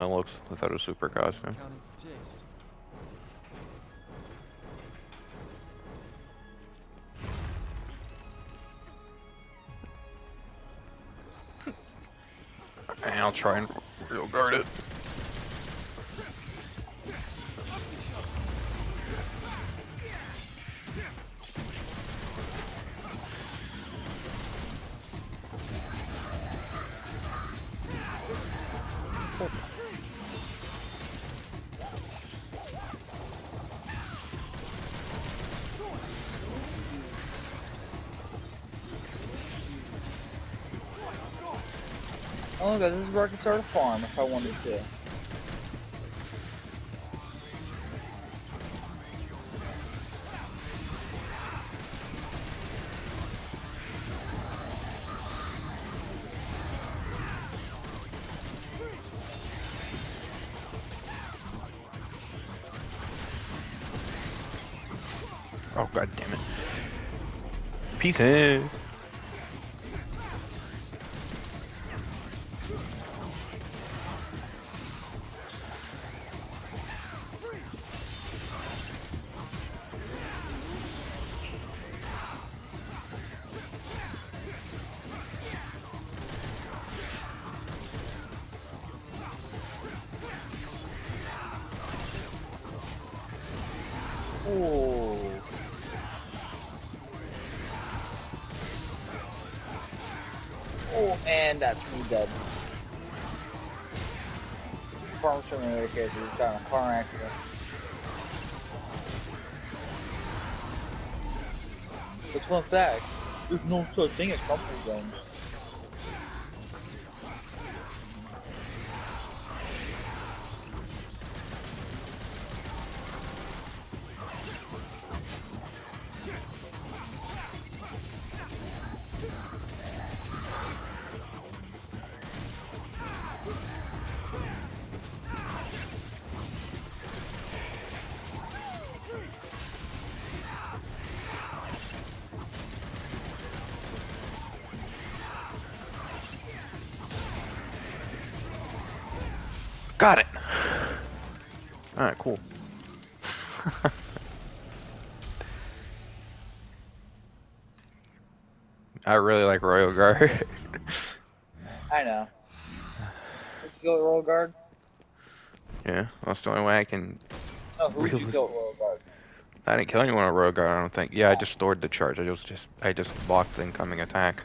It looks without a super costume. Counting for taste. And I'll try and Royal Guard it. Oh look, this is where I can start a farm if I wanted to. Oh god damn it. Pieces. Ooh. Oh, and that's me dead. Farm terminator character just got a car accident. Fun fact, there's no such thing as comfort zones. Got it. Alright, cool. I really like Royal Guard. I know. Let's go Royal Guard. yeah, that's the only way I can. No, who would you kill Royal Guard? I didn't kill anyone on Royal Guard. I don't think. Yeah, I just stored the charge. I just, just, I just blocked the incoming attack.